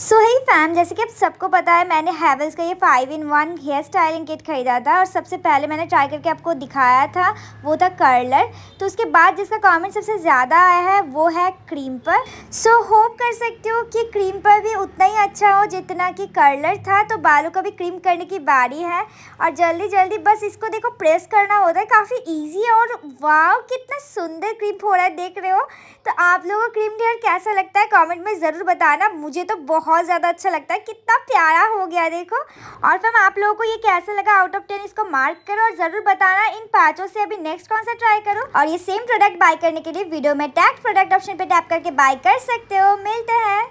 सो ही fam जैसे कि आप सबको पता है मैंने हैवल्स का ये five in one hair styling kit ख़रीदा था और सबसे पहले मैंने ट्राई करके आपको दिखाया था वो था कर्लर तो उसके बाद जिसका कमेंट सबसे ज़्यादा आया है वो है क्रीम पर. सो so, होप कर सकते हो कि क्रीम पर भी उतना ही अच्छा हो जितना कि कर्लर था. तो बालों का भी क्रीम करने की बारी है और जल्दी जल्दी बस इसको देखो प्रेस करना होता है. काफ़ी ईजी है और वाह कितना सुंदर क्रीम हो रहा है देख रहे हो. तो आप लोगों को क्रीम हेयर कैसा लगता है कॉमेंट में ज़रूर बताना. मुझे तो बहुत बहुत ज़्यादा अच्छा लगता है। कितना प्यारा हो गया देखो। और फिर आप लोगों को ये कैसा लगा? आउट ऑफ़ टेन इसको मार्क करो और ज़रूर बताना इन पाँचों से अभी नेक्स्ट कौन सा ट्राई करो। और ये सेम प्रोडक्ट बाय करने के लिए वीडियो में टैग प्रोडक्ट ऑप्शन पर टैप करके बाय कर सकते हो। मिलते हैं।